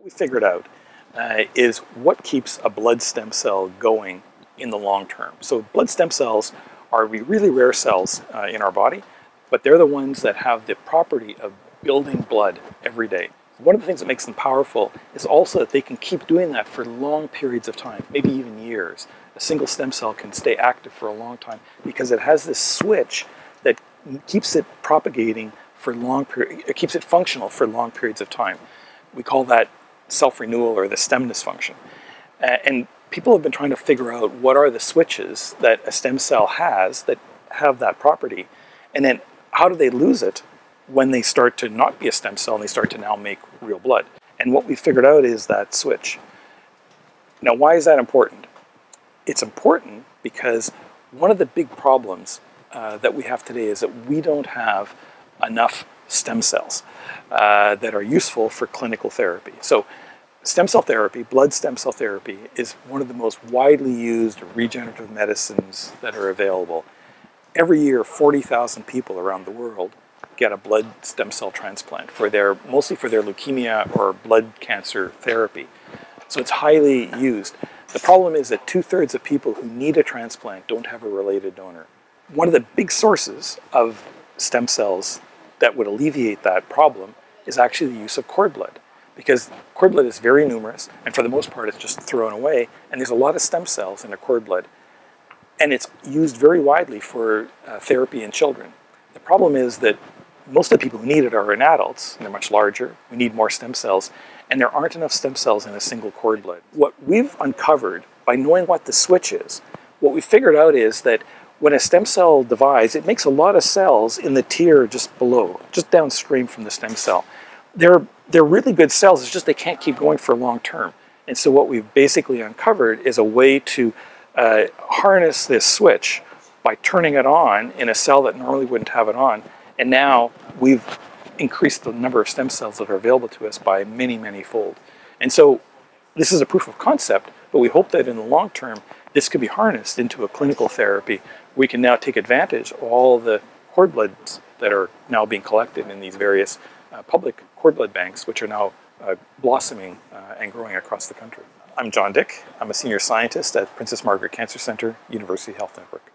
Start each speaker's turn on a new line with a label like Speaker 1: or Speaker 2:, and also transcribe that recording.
Speaker 1: What we figured out uh, is what keeps a blood stem cell going in the long term. So blood stem cells are really rare cells uh, in our body, but they're the ones that have the property of building blood every day. One of the things that makes them powerful is also that they can keep doing that for long periods of time, maybe even years. A single stem cell can stay active for a long time because it has this switch that keeps it propagating for long period, it keeps it functional for long periods of time. We call that self-renewal or the stemness function. Uh, and people have been trying to figure out what are the switches that a stem cell has that have that property, and then how do they lose it when they start to not be a stem cell and they start to now make real blood. And what we figured out is that switch. Now, why is that important? It's important because one of the big problems uh, that we have today is that we don't have enough stem cells uh, that are useful for clinical therapy. So stem cell therapy, blood stem cell therapy, is one of the most widely used regenerative medicines that are available. Every year, 40,000 people around the world get a blood stem cell transplant for their, mostly for their leukemia or blood cancer therapy. So it's highly used. The problem is that two-thirds of people who need a transplant don't have a related donor. One of the big sources of stem cells that would alleviate that problem is actually the use of cord blood because cord blood is very numerous and for the most part it's just thrown away and there's a lot of stem cells in a cord blood and it's used very widely for uh, therapy in children. The problem is that most of the people who need it are in adults and they're much larger. We need more stem cells and there aren't enough stem cells in a single cord blood. What we've uncovered by knowing what the switch is, what we figured out is that when a stem cell divides, it makes a lot of cells in the tier just below, just downstream from the stem cell. They're, they're really good cells, it's just they can't keep going for long term. And so what we've basically uncovered is a way to uh, harness this switch by turning it on in a cell that normally wouldn't have it on. And now we've increased the number of stem cells that are available to us by many, many fold. And so this is a proof of concept, but we hope that in the long term, this could be harnessed into a clinical therapy. We can now take advantage of all the cord bloods that are now being collected in these various uh, public cord blood banks, which are now uh, blossoming uh, and growing across the country. I'm John Dick. I'm a senior scientist at Princess Margaret Cancer Center, University Health Network.